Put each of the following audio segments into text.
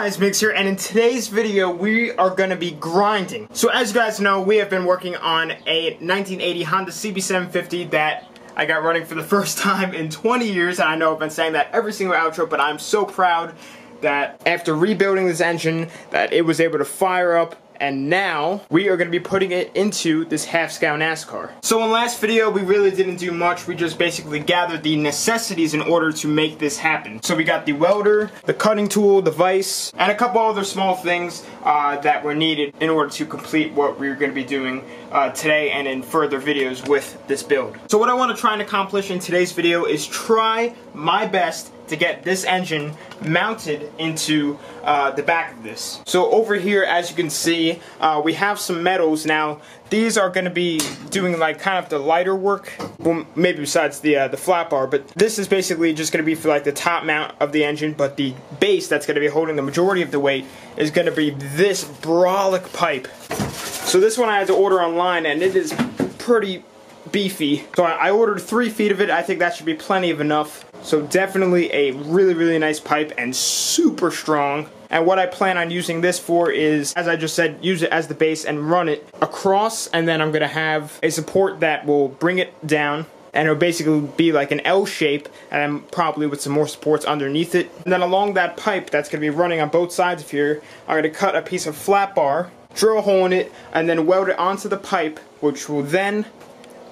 guys, Migs here, and in today's video, we are going to be grinding. So as you guys know, we have been working on a 1980 Honda CB750 that I got running for the first time in 20 years, and I know I've been saying that every single outro, but I'm so proud that after rebuilding this engine, that it was able to fire up and now we are going to be putting it into this half scale NASCAR. So in last video we really didn't do much, we just basically gathered the necessities in order to make this happen. So we got the welder, the cutting tool, the vise, and a couple other small things uh, that were needed in order to complete what we are going to be doing uh, today and in further videos with this build. So what I want to try and accomplish in today's video is try my best to get this engine mounted into uh, the back of this. So over here, as you can see, uh, we have some metals. Now, these are going to be doing like kind of the lighter work, well, maybe besides the uh, the flat bar, but this is basically just going to be for like the top mount of the engine, but the base that's going to be holding the majority of the weight is going to be this brolic pipe. So this one I had to order online, and it is pretty beefy. So I ordered three feet of it. I think that should be plenty of enough. So definitely a really, really nice pipe and super strong. And what I plan on using this for is, as I just said, use it as the base and run it across and then I'm going to have a support that will bring it down and it'll basically be like an L shape and probably with some more supports underneath it. And then along that pipe that's going to be running on both sides of here, I'm going to cut a piece of flat bar, drill a hole in it, and then weld it onto the pipe, which will then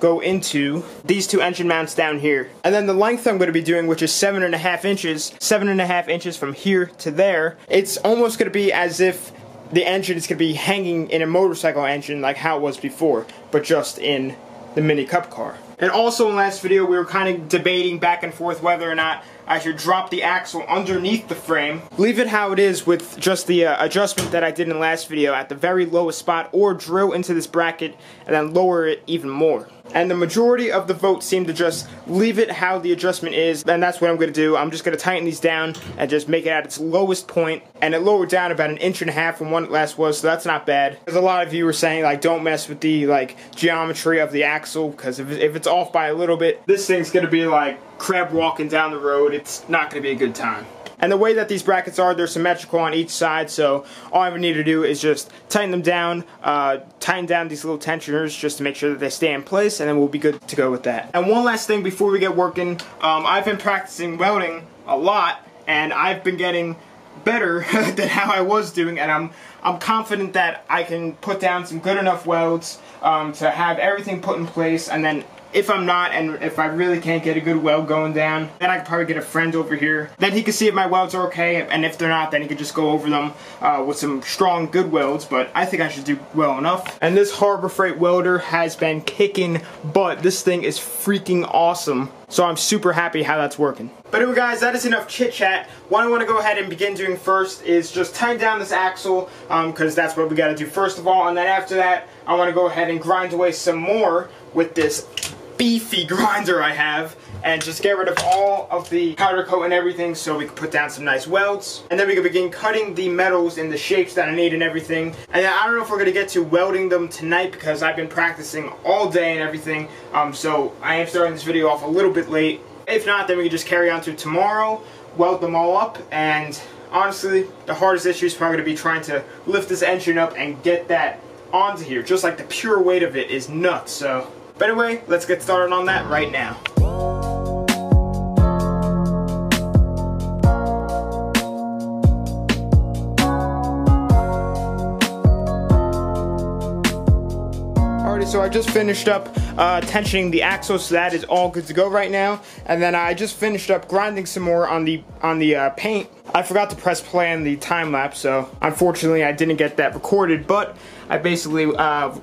go into these two engine mounts down here. And then the length I'm going to be doing, which is seven and a half inches, seven and a half inches from here to there, it's almost going to be as if the engine is going to be hanging in a motorcycle engine like how it was before, but just in the Mini Cup car. And also in last video we were kind of debating back and forth whether or not I should drop the axle underneath the frame, leave it how it is with just the uh, adjustment that I did in the last video at the very lowest spot, or drill into this bracket and then lower it even more. And the majority of the votes seem to just leave it how the adjustment is, and that's what I'm going to do. I'm just going to tighten these down and just make it at its lowest point, and it lowered down about an inch and a half from what it last was, so that's not bad. Because a lot of you were saying, like, don't mess with the, like, geometry of the axle, because if, if it's off by a little bit, this thing's going to be, like, crab walking down the road, it's not going to be a good time. And the way that these brackets are, they're symmetrical on each side, so all I would need to do is just tighten them down, uh, tighten down these little tensioners just to make sure that they stay in place, and then we'll be good to go with that. And one last thing before we get working, um, I've been practicing welding a lot, and I've been getting better than how I was doing, and I'm I'm confident that I can put down some good enough welds um, to have everything put in place, and then if I'm not, and if I really can't get a good weld going down, then I could probably get a friend over here. Then he could see if my welds are okay, and if they're not, then he could just go over them uh, with some strong, good welds, but I think I should do well enough. And this Harbor Freight welder has been kicking butt. This thing is freaking awesome. So I'm super happy how that's working. But anyway guys, that is enough chit chat. What I want to go ahead and begin doing first is just tighten down this axle, because um, that's what we got to do first of all. And then after that, I want to go ahead and grind away some more with this beefy grinder I have and just get rid of all of the powder coat and everything so we can put down some nice welds. And then we can begin cutting the metals in the shapes that I need and everything. And I don't know if we're going to get to welding them tonight because I've been practicing all day and everything. Um, so I am starting this video off a little bit late. If not, then we can just carry on to tomorrow, weld them all up, and honestly, the hardest issue is probably going to be trying to lift this engine up and get that onto here. Just like the pure weight of it is nuts, so but anyway, let's get started on that right now. Alrighty, so I just finished up uh, tensioning the axle, so that is all good to go right now. And then I just finished up grinding some more on the on the uh, paint. I forgot to press play on the time lapse, so unfortunately I didn't get that recorded. But I basically uh,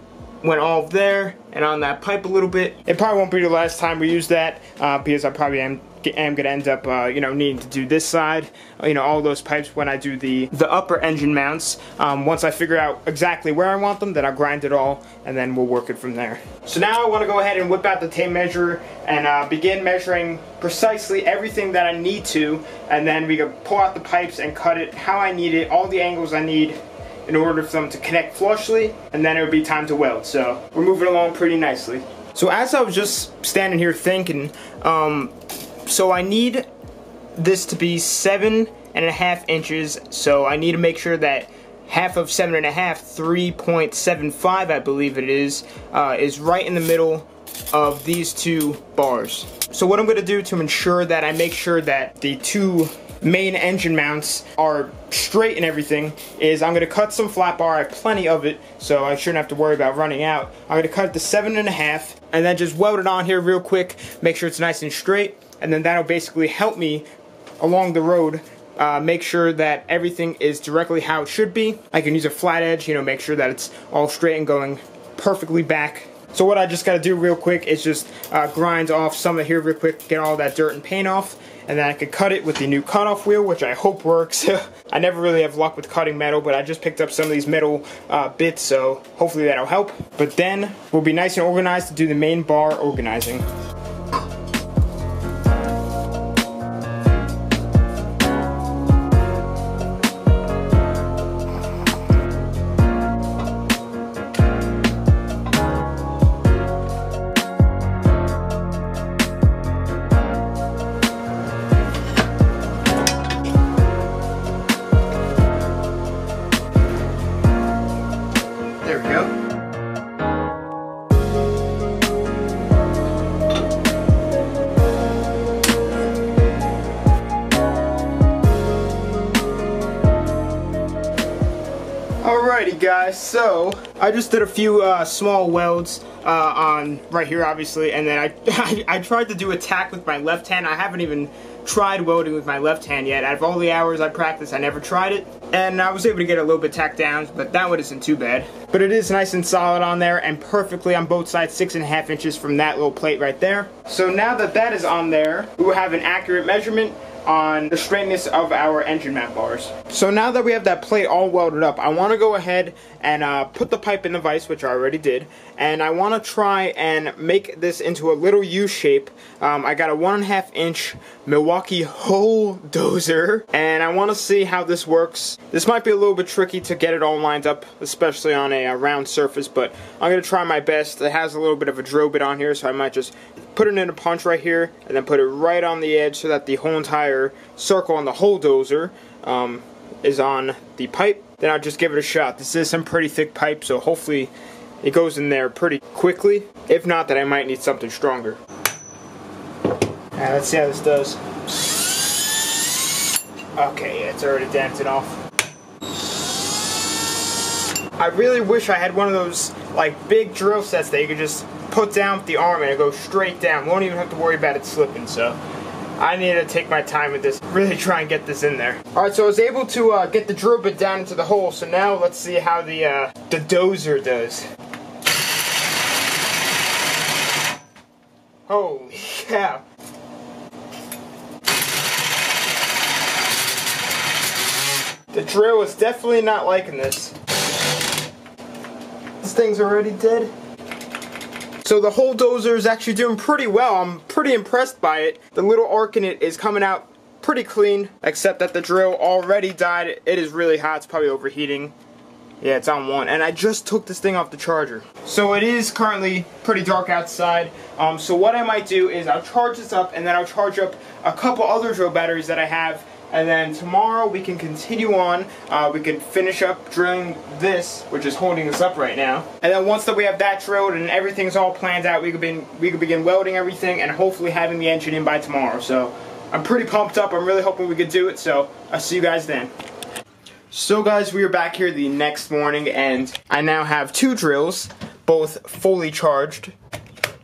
went all there and on that pipe a little bit. It probably won't be the last time we use that uh, because I probably am am to end up, uh, you know, needing to do this side, uh, you know, all those pipes when I do the, the upper engine mounts. Um, once I figure out exactly where I want them, then I'll grind it all, and then we'll work it from there. So now I want to go ahead and whip out the tape measure and uh, begin measuring precisely everything that I need to, and then we can pull out the pipes and cut it how I need it, all the angles I need, in order for them to connect flushly, and then it would be time to weld. So we're moving along pretty nicely. So as I was just standing here thinking, um, so I need this to be seven and a half inches. So I need to make sure that half of seven and a half, 3.75 I believe it is, uh, is right in the middle of these two bars. So what I'm going to do to ensure that I make sure that the two main engine mounts are straight and everything is I'm going to cut some flat bar. I have plenty of it, so I shouldn't have to worry about running out. I'm to cut it to seven and a half and then just weld it on here real quick, make sure it's nice and straight, and then that'll basically help me along the road uh, make sure that everything is directly how it should be. I can use a flat edge, you know, make sure that it's all straight and going perfectly back so what I just got to do real quick is just uh, grind off some of here real quick, get all that dirt and paint off, and then I could cut it with the new cutoff wheel, which I hope works. I never really have luck with cutting metal, but I just picked up some of these metal uh, bits, so hopefully that'll help. But then we'll be nice and organized to do the main bar organizing. Guys, so I just did a few uh, small welds uh, on right here obviously and then I, I, I tried to do a tack with my left hand. I haven't even tried welding with my left hand yet. Out of all the hours I practiced I never tried it and I was able to get a little bit tacked down but that one isn't too bad. But it is nice and solid on there and perfectly on both sides six and a half inches from that little plate right there. So now that that is on there we will have an accurate measurement on the straightness of our engine mount bars. So now that we have that plate all welded up, I want to go ahead and uh, put the pipe in the vise, which I already did, and I want to try and make this into a little U shape. Um, I got a one and a half inch Milwaukee hole dozer, and I want to see how this works. This might be a little bit tricky to get it all lined up, especially on a, a round surface, but I'm going to try my best. It has a little bit of a drill bit on here, so I might just put it in a punch right here, and then put it right on the edge so that the whole entire circle on the hole dozer um, is on the pipe. Then I'll just give it a shot. This is some pretty thick pipe, so hopefully it goes in there pretty quickly. If not, then I might need something stronger. Alright, let's see how this does. Okay, yeah, it's already dancing off. I really wish I had one of those like big drill sets that you could just put down with the arm and it goes straight down. Won't even have to worry about it slipping, so I need to take my time with this, really try and get this in there. Alright, so I was able to uh, get the drill bit down into the hole, so now let's see how the, uh, the dozer does. Holy cow. The drill is definitely not liking this. Thing's already dead. So the hole dozer is actually doing pretty well. I'm pretty impressed by it. The little arc in it is coming out pretty clean, except that the drill already died. It is really hot. It's probably overheating. Yeah, it's on one. And I just took this thing off the charger. So it is currently pretty dark outside. Um, so what I might do is I'll charge this up and then I'll charge up a couple other drill batteries that I have and then tomorrow we can continue on. Uh, we can finish up drilling this, which is holding us up right now. And then once that we have that drilled and everything's all planned out, we could, be, we could begin welding everything and hopefully having the engine in by tomorrow. So I'm pretty pumped up. I'm really hoping we could do it. So I'll see you guys then. So guys, we are back here the next morning and I now have two drills, both fully charged.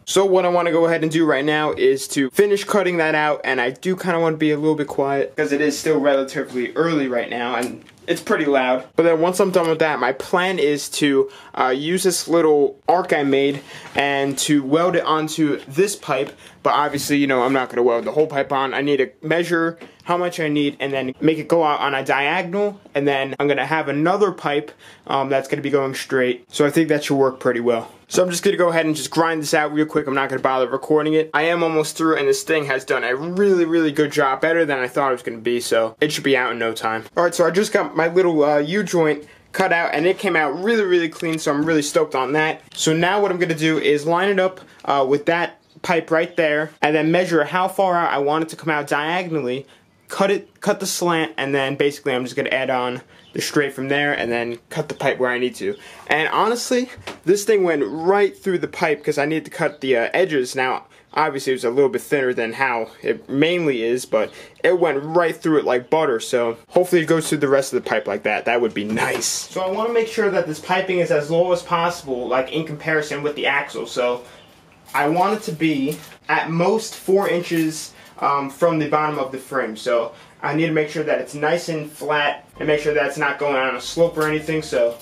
So what I want to go ahead and do right now is to finish cutting that out and I do kind of want to be a little bit quiet because it is still relatively early right now and it's pretty loud. But then once I'm done with that, my plan is to uh, use this little arc I made and to weld it onto this pipe. But obviously, you know, I'm not going to weld the whole pipe on. I need to measure how much I need and then make it go out on a diagonal. And then I'm going to have another pipe um, that's going to be going straight. So I think that should work pretty well. So I'm just going to go ahead and just grind this out real quick. I'm not going to bother recording it. I am almost through and this thing has done a really, really good job. Better than I thought it was going to be. So it should be out in no time. Alright, so I just got my little uh, U-joint cut out and it came out really, really clean. So I'm really stoked on that. So now what I'm to do is line it up uh, with that pipe right there and then measure how far out I want it to come out diagonally cut it, cut the slant, and then basically I'm just gonna add on the straight from there and then cut the pipe where I need to. And honestly, this thing went right through the pipe because I need to cut the uh, edges. Now, obviously it was a little bit thinner than how it mainly is, but it went right through it like butter. So hopefully it goes through the rest of the pipe like that. That would be nice. So I want to make sure that this piping is as low as possible, like in comparison with the axle. So I want it to be at most four inches um, from the bottom of the frame. So I need to make sure that it's nice and flat and make sure that it's not going on a slope or anything. So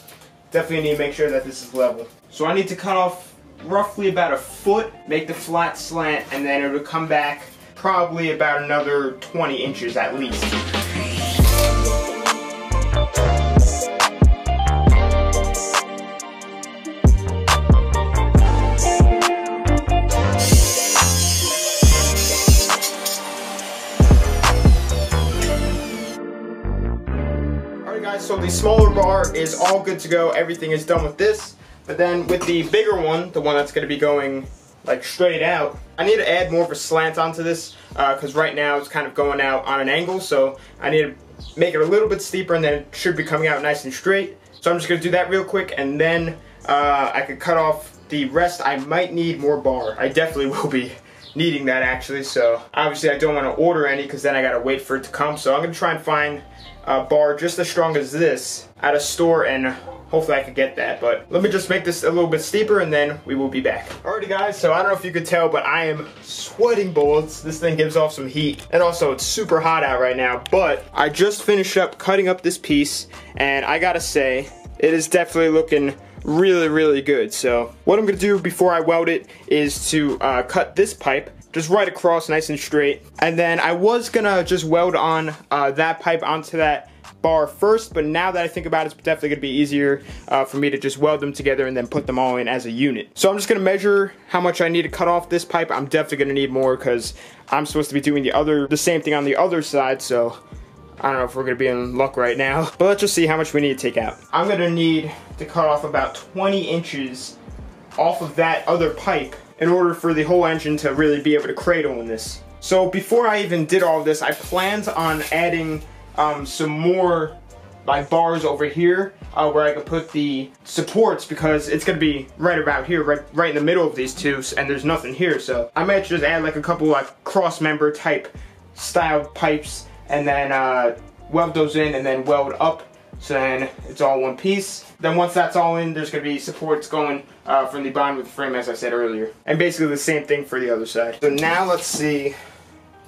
definitely need to make sure that this is level. So I need to cut off roughly about a foot, make the flat slant, and then it will come back probably about another 20 inches at least. Alright guys, so the smaller bar is all good to go. Everything is done with this. But then with the bigger one, the one that's to be going like straight out, I need to add more of a slant onto this because uh, right now it's kind of going out on an angle. So I need to make it a little bit steeper and then it should be coming out nice and straight. So I'm just to do that real quick and then uh, I could cut off the rest. I might need more bar. I definitely will be needing that actually. So obviously I don't want to order any because then I got to wait for it to come. So I'm to try and find a bar just as strong as this at a store and hopefully I could get that. But let me just make this a little bit steeper and then we will be back. Alrighty guys, so I don't know if you could tell, but I am sweating bullets. This thing gives off some heat. And also it's super hot out right now, but I just finished up cutting up this piece and I gotta say, it is definitely looking really, really good. So what I'm gonna do before I weld it is to uh, cut this pipe just right across nice and straight. And then I was gonna just weld on uh, that pipe onto that bar first, but now that I think about it, it's definitely gonna be easier uh, for me to just weld them together and then put them all in as a unit. So I'm just gonna measure how much I need to cut off this pipe. I'm definitely gonna need more because I'm supposed to be doing the other, the same thing on the other side, so I don't know if we're gonna be in luck right now, but let's just see how much we need to take out. I'm gonna need to cut off about 20 inches off of that other pipe in order for the whole engine to really be able to cradle in this. So before I even did all this, I planned on adding um, some more like bars over here uh, where I could put the supports because it's gonna be right about here, right, right in the middle of these two, and there's nothing here. So I might just add like a couple like cross member type style pipes and then uh, weld those in and then weld up so then it's all one piece. Then once that's all in, there's to be supports going uh, from the bottom of the frame as I said earlier. And basically the same thing for the other side. So now let's see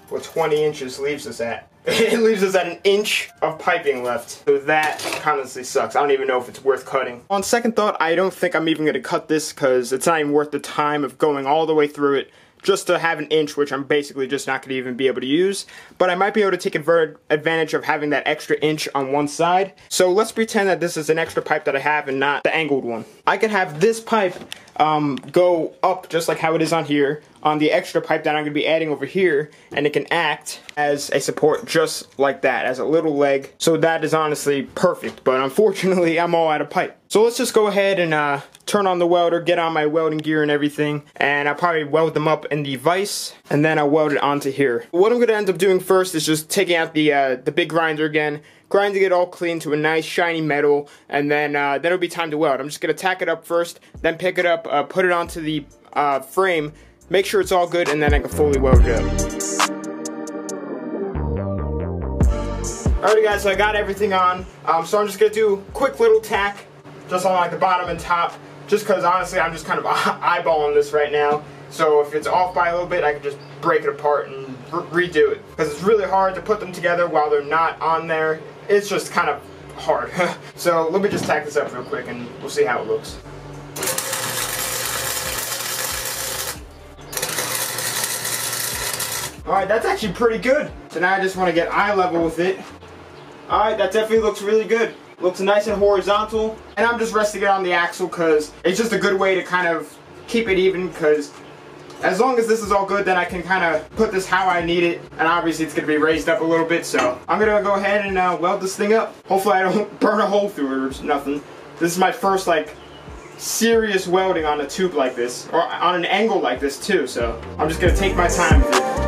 what 20 inches leaves us at. It leaves us at an inch of piping left. So that honestly sucks. I don't even know if it's worth cutting. On second thought, I don't think I'm even going to cut this because it's not even worth the time of going all the way through it just to have an inch, which I'm basically just not going to even be able to use. But I might be able to take advantage of having that extra inch on one side. So let's pretend that this is an extra pipe that I have and not the angled one. I could have this pipe um, go up just like how it is on here on the extra pipe that I'm going to be adding over here and it can act as a support just like that as a little leg. So that is honestly perfect but unfortunately I'm all out of pipe. So let's just go ahead and uh, turn on the welder get on my welding gear and everything and I'll probably weld them up in the vise and then I'll weld it onto here. What I'm to end up doing first is just taking out the uh, the big grinder again grinding it all clean to a nice shiny metal, and then uh, then it'll be time to weld. I'm just gonna tack it up first, then pick it up, uh, put it onto the uh, frame, make sure it's all good, and then I can fully weld it up. Alrighty guys, so I got everything on, um, so I'm just gonna do quick little tack, just on like the bottom and top, just because honestly I'm just kind of eyeballing this right now. So if it's off by a little bit, I can just break it apart and redo it. Because it's really hard to put them together while they're not on there it's just kind of hard. so let me just tack this up real quick and we'll see how it looks. Alright, that's actually pretty good. So now I just want to get eye level with it. Alright, that definitely looks really good. Looks nice and horizontal. And I'm just resting it on the axle because it's just a good way to kind of keep it even because as long as this is all good, then I can kind of put this how I need it. And obviously it's going to be raised up a little bit, so I'm going to go ahead and uh, weld this thing up. Hopefully I don't burn a hole through it or nothing. This is my first, like, serious welding on a tube like this, or on an angle like this too, so I'm just going to take my time with it.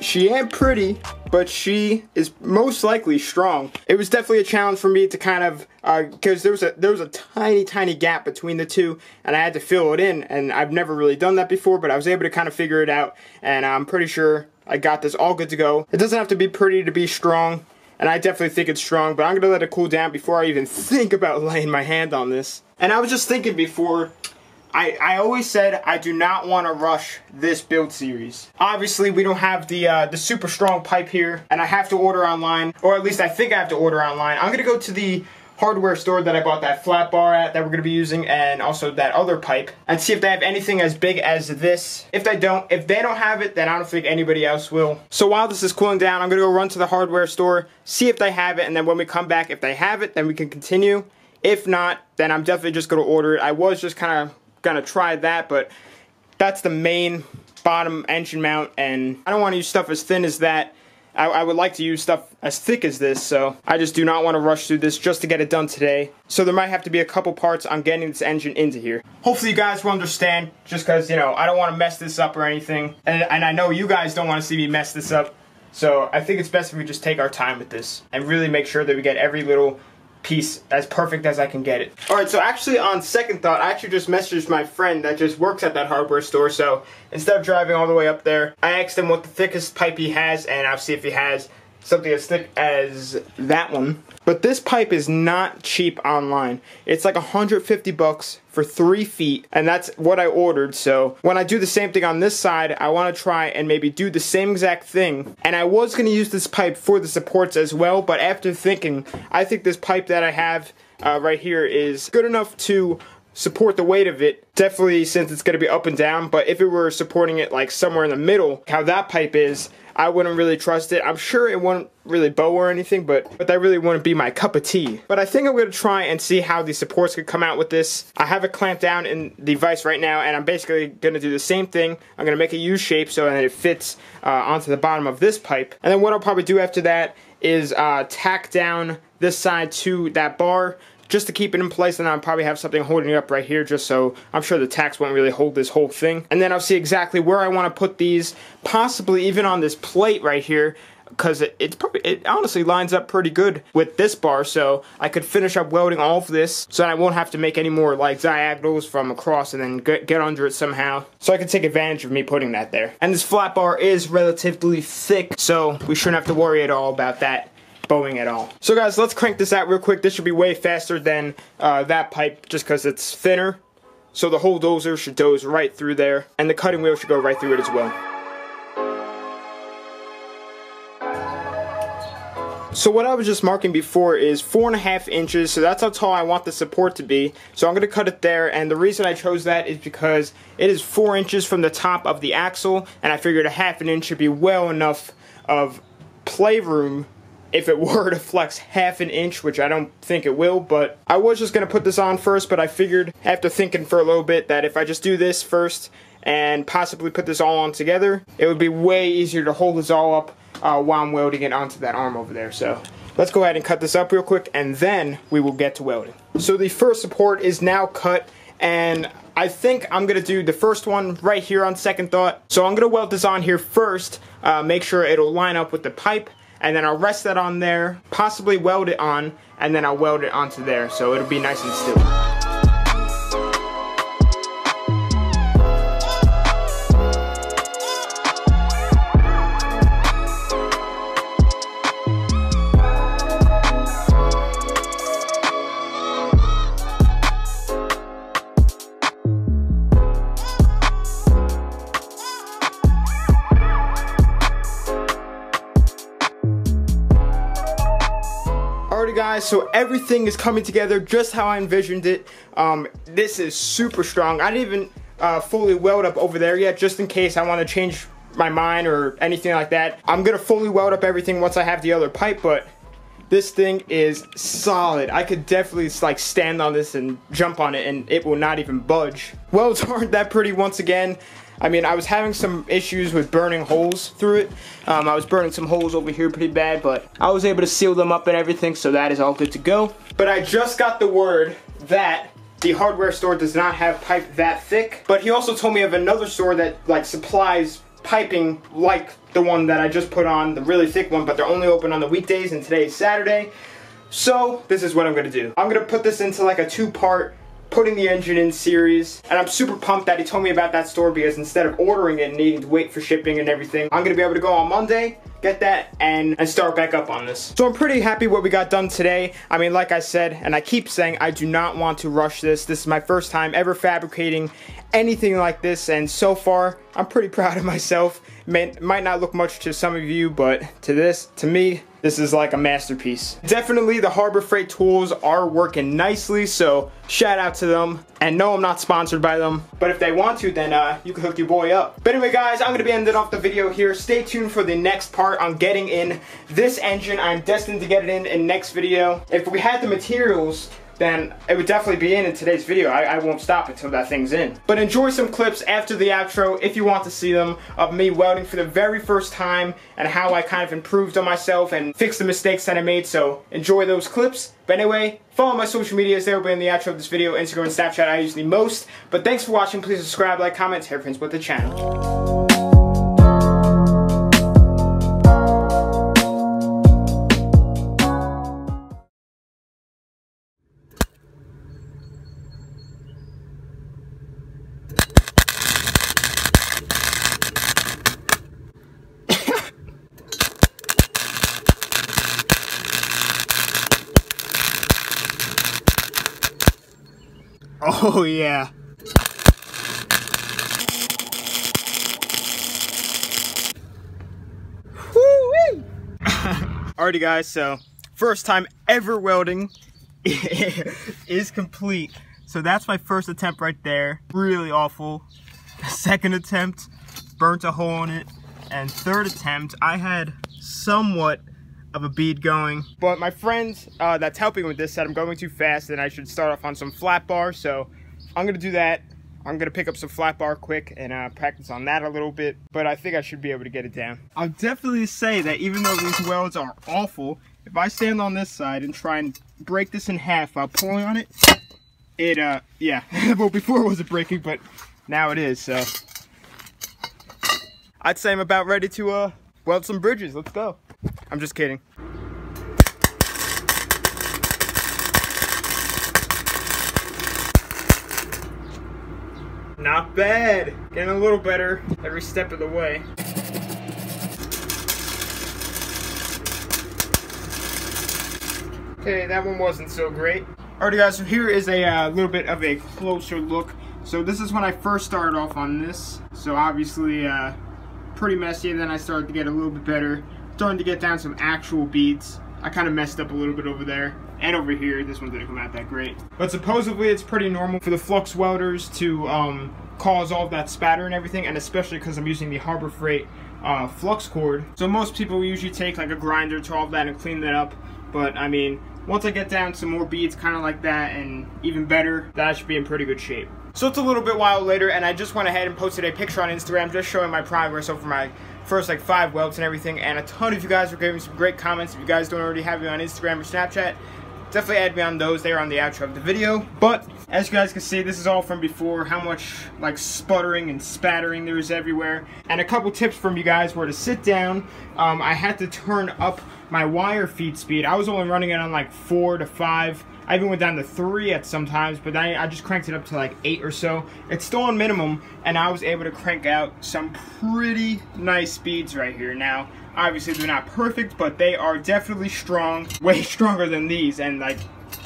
She ain't pretty, but she is most likely strong. It was definitely a challenge for me to kind of, because uh, there was a there was a tiny tiny gap between the two, and I had to fill it in, and I've never really done that before, but I was able to kind of figure it out, and I'm pretty sure I got this all good to go. It doesn't have to be pretty to be strong, and I definitely think it's strong, but I'm gonna let it cool down before I even think about laying my hand on this. And I was just thinking before, I, I always said I do not want to rush this build series. Obviously, we don't have the uh, the super strong pipe here, and I have to order online, or at least I think I have to order online. I'm gonna go to the hardware store that I bought that flat bar at that we're gonna be using, and also that other pipe, and see if they have anything as big as this. If they don't, if they don't have it, then I don't think anybody else will. So while this is cooling down, I'm gonna go run to the hardware store, see if they have it, and then when we come back, if they have it, then we can continue. If not, then I'm definitely just gonna order it. I was just kind of gonna try that, but that's the main bottom engine mount, and I don't want to use stuff as thin as that. I, I, would like to use stuff as thick as this, so I just do not want to rush through this just to get it done today. So there might have to be a couple parts on getting this engine into here. Hopefully you guys will understand, just because, you know, I don't want to mess this up or anything. And, and I know you guys don't want to see me mess this up. So I think it's best if we just take our time with this and really make sure that we get every little piece as perfect as I can get it. Alright, so actually on second thought, I actually just messaged my friend that just works at that hardware store, so instead of driving all the way up there, I asked him what the thickest pipe he has, and I'll see if he has something as thick as that one. But this pipe is not cheap online. It's like 150 bucks for three feet, and that's what I ordered. So when I do the same thing on this side, I want to try and maybe do the same exact thing. And I was to use this pipe for the supports as well, but after thinking, I think this pipe that I have uh, right here is good enough to support the weight of it. Definitely since it's going to be up and down, but if it were supporting it like somewhere in the middle, how that pipe is, I wouldn't really trust it. I'm sure it wouldn't really bow or anything, but, but that really wouldn't be my cup of tea. But I think I'm going to try and see how the supports could come out with this. I have it clamped down in the vise right now, and I'm basically going to do the same thing. I'm going to make a U shape so that it fits uh, onto the bottom of this pipe. And then what I'll probably do after that is uh, tack down this side to that bar just to keep it in place and I'll probably have something holding it up right here just so I'm sure the tacks won't really hold this whole thing. And then I'll see exactly where I want to put these, possibly even on this plate right here because it, it's probably it honestly lines up pretty good with this bar so I could finish up welding all of this so I won't have to make any more like diagonals from across and then get, get under it somehow. So I can take advantage of me putting that there. And this flat bar is relatively thick so we shouldn't have to worry at all about that bowing at all. So guys, let's crank this out real quick. This should be way faster than uh, that pipe just because it's thinner. So the hole dozer should doze right through there. And the cutting wheel should go right through it as well. So what I was just marking before is four and a half inches, so that's how tall I want the support to be. So I'm going to cut it there, and the reason I chose that is because it is four inches from the top of the axle, and I figured a half an inch should be well enough of playroom if it were to flex half an inch, which I don't think it will, but I was just going to put this on first, but I figured after thinking for a little bit that if I just do this first and possibly put this all on together, it would be way easier to hold this all up uh, while I'm welding it onto that arm over there. So let's go ahead and cut this up real quick and then we will get to welding. So the first support is now cut and I think I'm to do the first one right here on second thought. So I'm to weld this on here first, uh, make sure it'll line up with the pipe and then I'll rest that on there, possibly weld it on, and then I'll weld it onto there so it'll be nice and still. Guys, so everything is coming together just how I envisioned it. Um, this is super strong. I didn't even uh, fully weld up over there yet, just in case I want to change my mind or anything like that. I'm gonna fully weld up everything once I have the other pipe, but this thing is solid. I could definitely like stand on this and jump on it and it will not even budge. Welds aren't that pretty once again. I mean, I was having some issues with burning holes through it. Um, I was burning some holes over here pretty bad, but I was able to seal them up and everything, so that is all good to go. But I just got the word that the hardware store does not have pipe that thick, but he also told me of another store that like supplies piping like the one that I just put on, the really thick one, but they're only open on the weekdays and today is Saturday. So this is what I'm gonna do. I'm gonna put this into like a two-part putting the engine in series and I'm super pumped that he told me about that store because instead of ordering it and needing to wait for shipping and everything I'm gonna be able to go on Monday get that and, and start back up on this. So I'm pretty happy what we got done today. I mean, like I said, and I keep saying, I do not want to rush this. This is my first time ever fabricating anything like this, and so far, I'm pretty proud of myself. May, might not look much to some of you, but to this, to me, this is like a masterpiece. Definitely the Harbor Freight tools are working nicely, so shout out to them. And no, I'm not sponsored by them, but if they want to, then uh, you can hook your boy up. But anyway, guys, I'm gonna be ending off the video here. Stay tuned for the next part on getting in this engine. I'm destined to get it in in next video. If we had the materials, then it would definitely be in in today's video. I, I, won't stop until that thing's in. But enjoy some clips after the outro if you want to see them of me welding for the very first time and how I kind of improved on myself and fixed the mistakes that I made. So enjoy those clips. But anyway, follow my social medias. They will be in the outro of this video. Instagram and Snapchat I use the most. But thanks for watching. Please subscribe, like, comment, share friends with the channel. Oh yeah. Alrighty guys, so first time ever welding is complete. So that's my first attempt right there. Really awful. Second attempt, burnt a hole in it. And third attempt, I had somewhat of a bead going. But my friend uh, that's helping with this said I'm going too fast and I should start off on some flat bar. So I'm gonna do that. I'm gonna pick up some flat bar quick and uh, practice on that a little bit, but I think I should be able to get it down. I'll definitely say that even though these welds are awful, if I stand on this side and try and break this in half while pulling on it, it, uh, yeah. well, before it wasn't breaking, but now it is, so. I'd say I'm about ready to, uh, weld some bridges. Let's go. I'm just kidding. Not bad. Getting a little better every step of the way. Okay, that one wasn't so great. Alrighty guys, so here is a uh, little bit of a closer look. So this is when I first started off on this. So obviously uh, pretty messy and then I started to get a little bit better. Starting to get down some actual beads. I kind of messed up a little bit over there. And over here, this one didn't come out that great. But supposedly it's pretty normal for the flux welders to um, cause all that spatter and everything, and especially because I'm using the Harbor Freight uh, flux core. So most people usually take like a grinder to all that and clean that up. But I mean, once I get down some more beads kind of like that and even better, that should be in pretty good shape. So it's a little bit while later and I just went ahead and posted a picture on Instagram just showing my progress over my first like five welds and everything and a ton of you guys were giving some great comments. If you guys don't already have me on Instagram or Snapchat, definitely add me on those. They are on the outro of the video. But as you guys can see, this is all from before, how much like sputtering and spattering there is everywhere. And a couple tips from you guys were to sit down. Um, I had to turn up my wire feed speed. I was only running it on like four to five I even went down to three at sometimes, but I just cranked it up to like eight or so. It's still on minimum, and I was able to crank out some pretty nice speeds right here. Now, obviously they're not perfect, but they are definitely strong, way stronger than these, and like,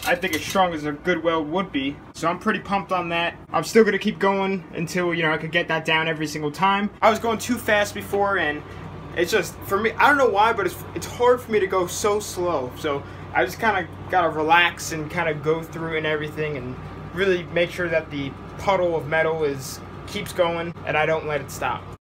I think as strong as a good weld would be. So I'm pretty pumped on that. I'm still gonna keep going until, you know, I could get that down every single time. I was going too fast before, and it's just, for me, I don't know why, but it's, it's hard for me to go so slow. So I just kind of got to relax and kind of go through and everything and really make sure that the puddle of metal is keeps going and I don't let it stop.